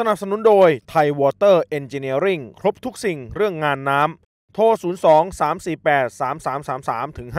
สนับสนุนโดยไทยวอเตอร์เอนจิเนียริงครบทุกสิ่งเรื่องงานน้ำ โทร 02 348 3333ถึง5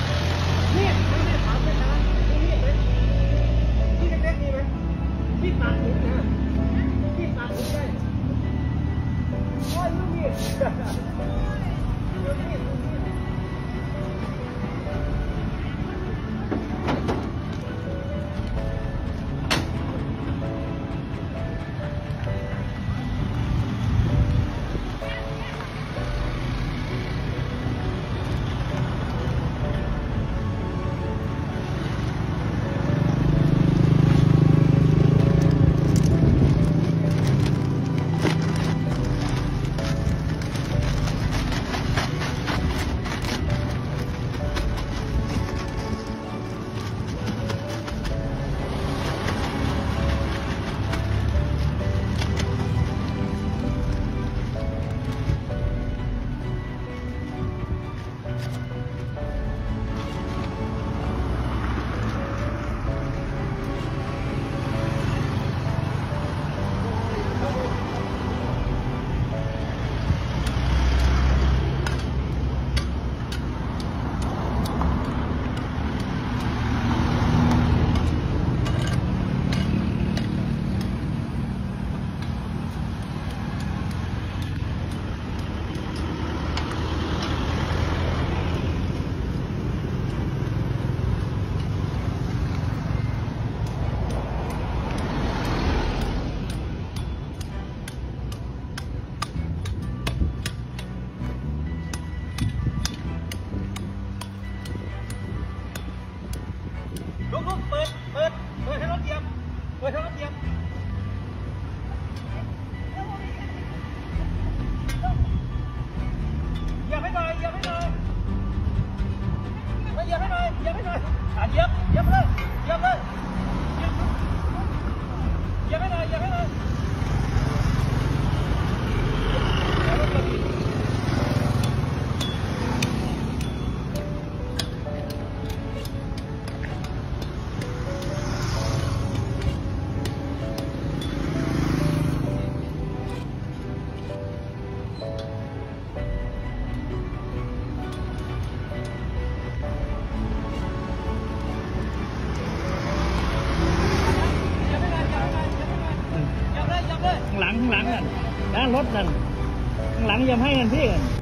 Quay không tiếp. Giờ hết rồi, giờ hết rồi. Bây hết rồi, giờ hết rồi. À, giờ, giờ hết. หลังนั่นนะรถนั่นข้างหลังยังให้กันพี่กัน